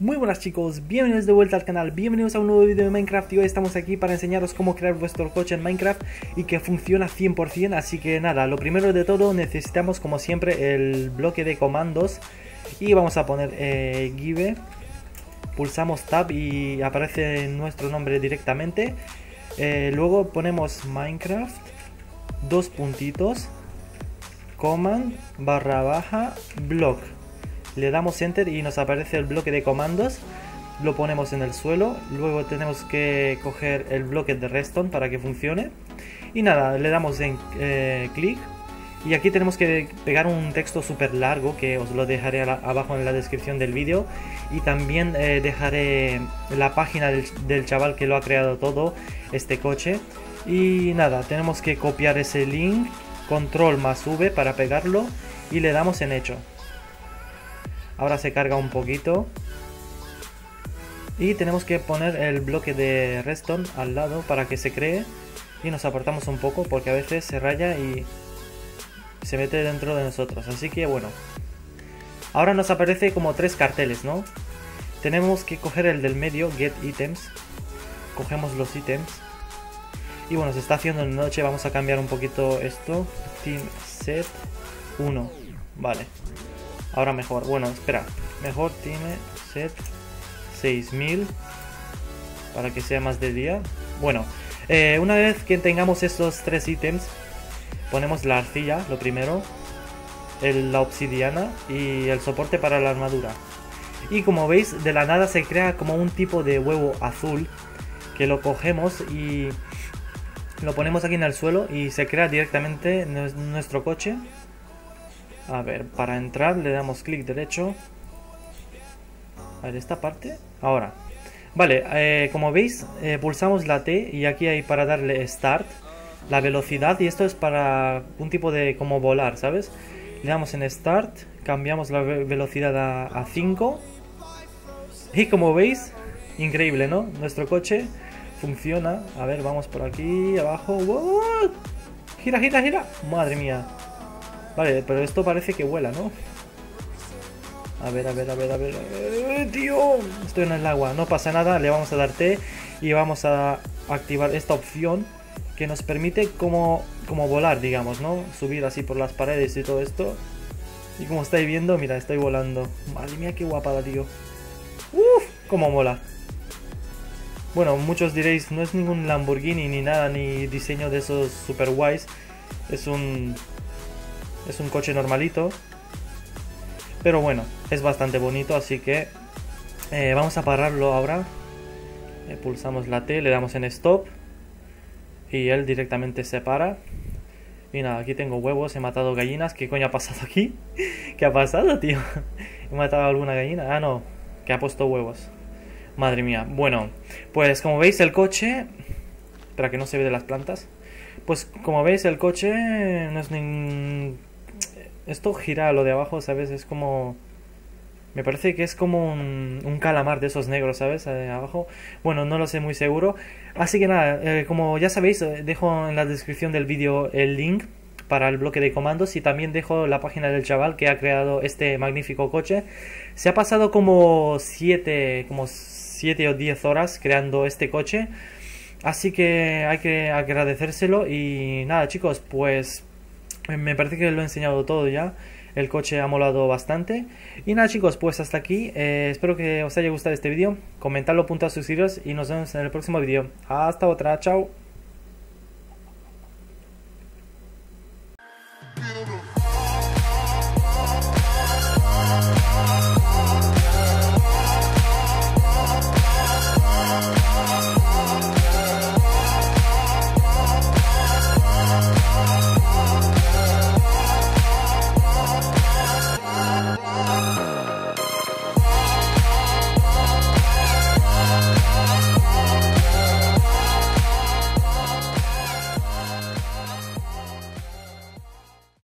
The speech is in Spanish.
Muy buenas chicos, bienvenidos de vuelta al canal, bienvenidos a un nuevo vídeo de Minecraft. Y hoy estamos aquí para enseñaros cómo crear vuestro coche en Minecraft y que funciona 100%, así que nada, lo primero de todo necesitamos como siempre el bloque de comandos. Y vamos a poner eh, give, pulsamos tab y aparece nuestro nombre directamente, eh, luego ponemos Minecraft, dos puntitos, command barra baja block le damos enter y nos aparece el bloque de comandos. Lo ponemos en el suelo. Luego tenemos que coger el bloque de redstone para que funcione. Y nada le damos en eh, clic. Y aquí tenemos que pegar un texto súper largo que os lo dejaré abajo en la descripción del vídeo. Y también eh, dejaré la página del, del chaval que lo ha creado todo este coche. Y nada tenemos que copiar ese link control más v para pegarlo y le damos en hecho Ahora se carga un poquito. Y tenemos que poner el bloque de redstone al lado para que se cree. Y nos apartamos un poco porque a veces se raya y se mete dentro de nosotros. Así que bueno. Ahora nos aparece como tres carteles, ¿no? Tenemos que coger el del medio, Get Items. Cogemos los ítems. Y bueno, se está haciendo en noche. Vamos a cambiar un poquito esto. Team Set 1. Vale. Ahora mejor. Bueno, espera. Mejor tiene set 6000 para que sea más de día. Bueno, eh, una vez que tengamos estos tres ítems, ponemos la arcilla, lo primero, la obsidiana y el soporte para la armadura. Y como veis, de la nada se crea como un tipo de huevo azul que lo cogemos y lo ponemos aquí en el suelo y se crea directamente nuestro coche a ver, para entrar le damos clic derecho. A ver, esta parte. Ahora. Vale, eh, como veis, eh, pulsamos la T y aquí hay para darle Start. La velocidad y esto es para un tipo de como volar, ¿sabes? Le damos en Start, cambiamos la velocidad a, 5. Y como veis, increíble, ¿no? Nuestro coche funciona. A ver, vamos por aquí, abajo. Gira, gira, gira. Madre mía. Vale, pero esto parece que vuela, ¿no? A ver, a ver, a ver, a ver. ¡Eh, ¡Tío! Estoy en el agua. No pasa nada. Le vamos a dar T y vamos a activar esta opción que nos permite como, como volar, digamos, ¿no? Subir así por las paredes y todo esto. Y como estáis viendo, mira, estoy volando. Madre mía, qué guapada, tío. ¡Uf! ¡Cómo mola! Bueno, muchos diréis, no es ningún Lamborghini ni nada, ni diseño de esos super guays. Es un es un coche normalito. Pero bueno, es bastante bonito, así que eh, vamos a pararlo ahora. Eh, pulsamos la T, le damos en stop. Y él directamente se para. Y nada, aquí tengo huevos, he matado gallinas. ¿Qué coño ha pasado aquí? ¿Qué ha pasado, tío? ¿He matado alguna gallina? Ah, no, que ha puesto huevos. Madre mía. Bueno, pues como veis el coche... Espera que no se ve de las plantas. Pues como veis el coche no es ningún esto gira lo de abajo, ¿sabes? Es como... Me parece que es como un, calamar de esos negros, ¿sabes? Eh, abajo. Bueno, no lo sé muy seguro. Así que nada, eh, como ya sabéis, eh, dejo en la descripción del vídeo el link para el bloque de comandos y también dejo la página del chaval que ha creado este magnífico coche. Se ha pasado como 7 como siete o 10 horas creando este coche. Así que hay que agradecérselo y nada chicos, pues me parece que lo he enseñado todo ya. El coche ha molado bastante. Y nada chicos, pues hasta aquí. Eh, espero que os haya gustado este vídeo. Comentadlo, punto a suscribiros y nos vemos en el próximo vídeo. Hasta otra, chao.